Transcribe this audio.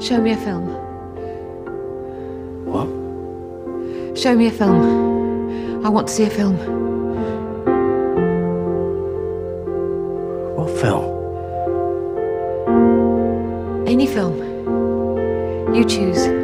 Show me a film. What? Show me a film. I want to see a film. What film? Any film. You choose.